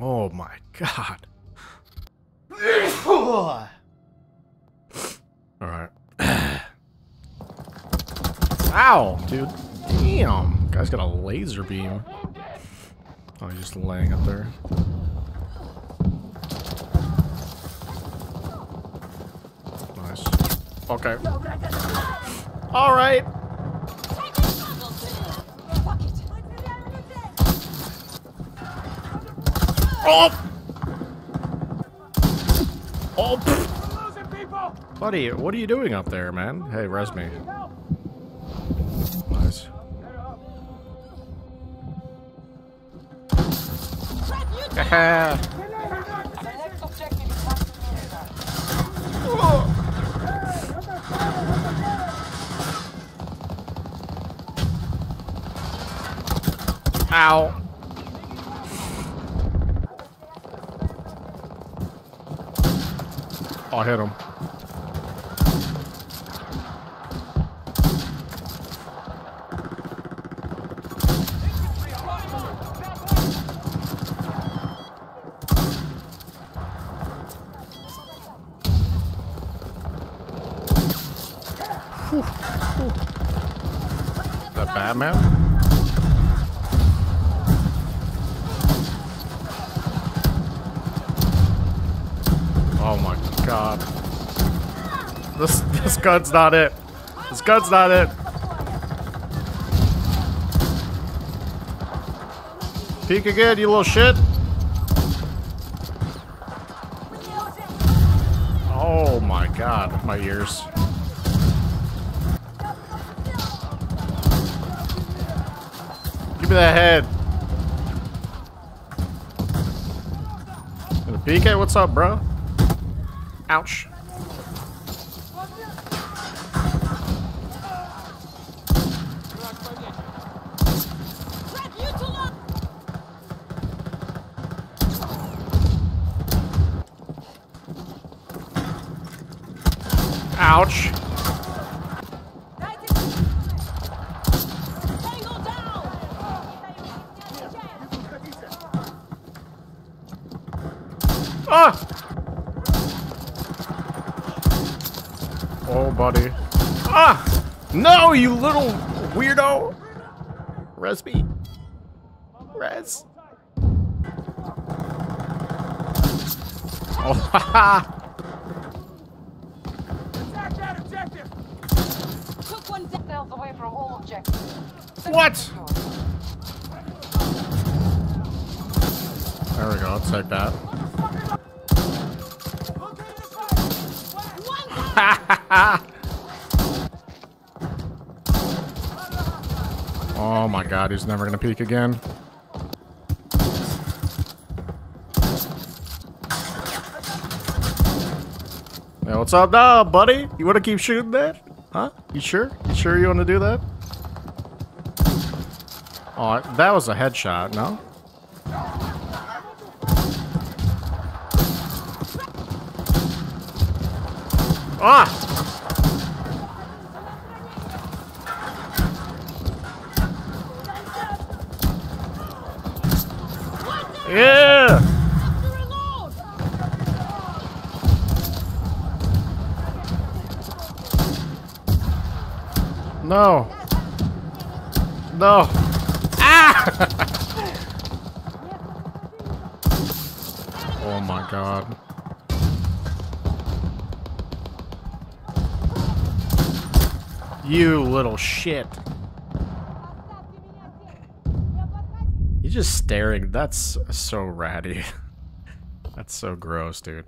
Oh my god. Alright. Ow, dude. Damn. Guy's got a laser beam. Oh, he's just laying up there. Nice. Okay. Alright. Oh! Oh! Buddy, what are you doing up there, man? Hey, res me. Nice. Ow. I hit him. Whew. Whew. That Batman? God. This this gun's not it. This gun's not it. Peek again, you little shit. Oh my god, my ears. Give me that head. Peek it? What's up, bro? Ouch. Ouch. Ah! Buddy. Ah! No, you little weirdo! Res me. Res. Oh, haha! What? There we go, I'll take that. oh my god, he's never gonna peek again. Hey, what's up now, buddy? You wanna keep shooting that? Huh? You sure? You sure you wanna do that? Oh, that was a headshot, no? Ah! Yeah! No. No. Ah! oh my god. You little shit. He's just staring. That's so ratty. That's so gross, dude.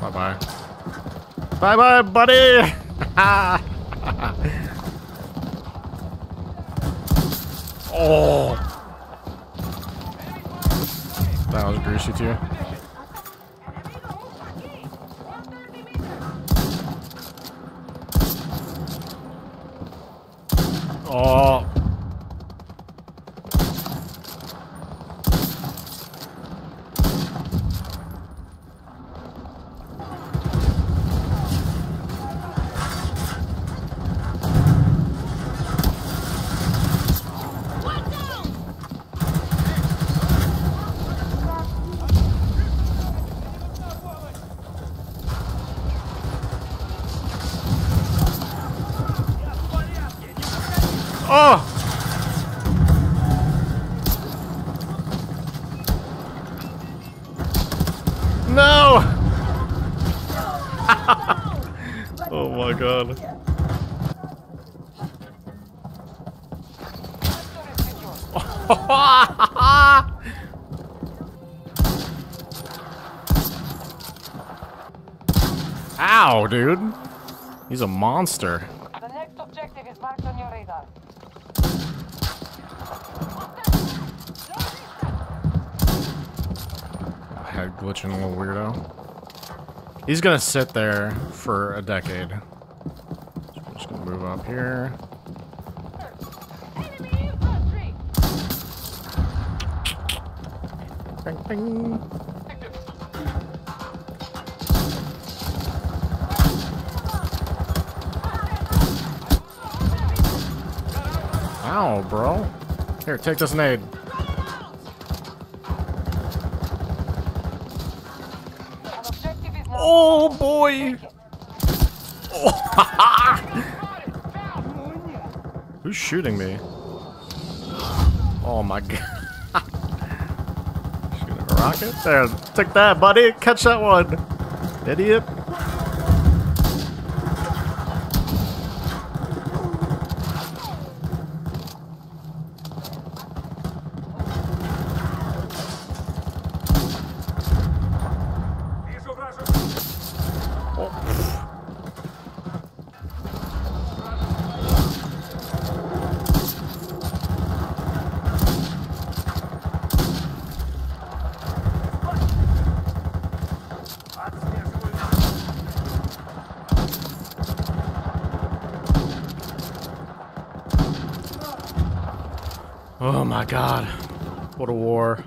Bye-bye. Bye-bye, buddy! oh! That was greasy too. Oh. No! oh my god. Ow, dude. He's a monster. The next objective is marked on your radar. Head glitching little weirdo. He's gonna sit there for a decade. So I'm just gonna move up here. Bing, bing. Ow, bro. Here, take this nade. Oh boy! Who's shooting me? Oh my god. Shooting a rocket? There, take that, buddy. Catch that one. Idiot. My god. What a war.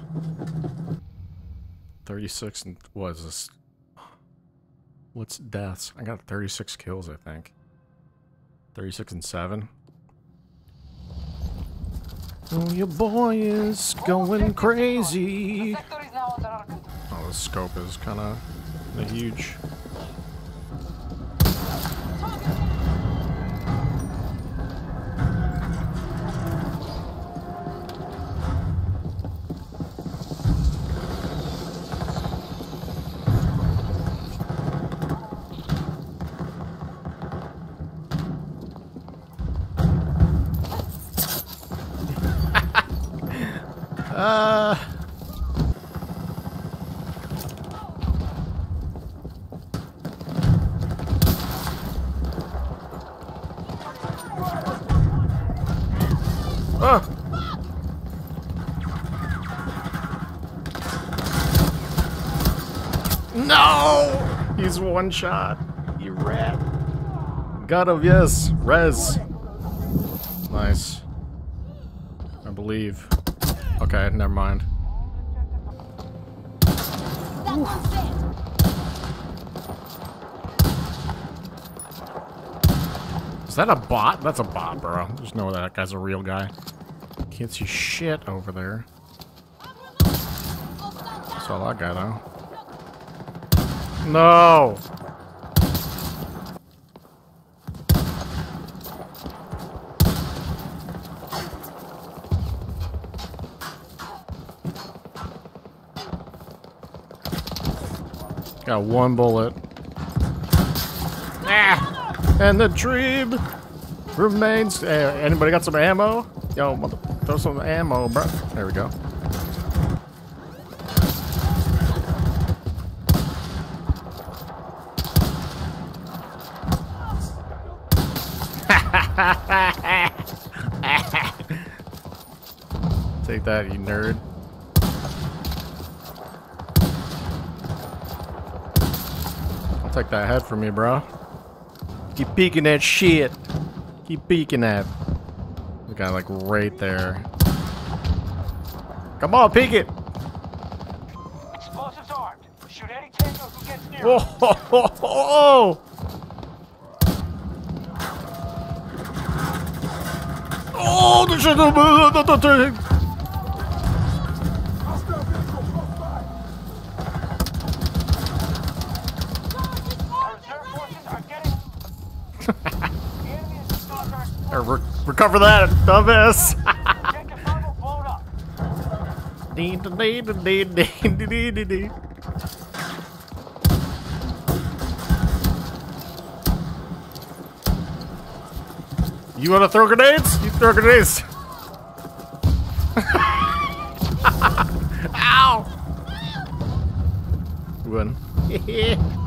36 and what is this? What's deaths? I got 36 kills, I think. 36 and 7. Oh, your boy is going crazy. Oh, the scope is kind of a huge. Uh. Ah. No! He's one shot. You rat. Got him, yes. Res. Nice. I believe. Okay, never mind. Is that a bot? That's a bot, bro. There's no way that guy's a real guy. Can't see shit over there. Saw that guy though. No! Got one bullet. Ah! And the dream remains. Hey, anybody got some ammo? Yo, mother, throw some ammo, bro. There we go. Take that, you nerd. Take that head from you, bro. Keep peeking that shit. Keep peeking that. The guy like right there. Come on, peek it. Explosives armed. Shoot any tango who gets near. Whoa! ho, ho, ho. Oh, the shit! Dee, dee, dee. You wanna throw grenades? You throw grenades. Ow! Win.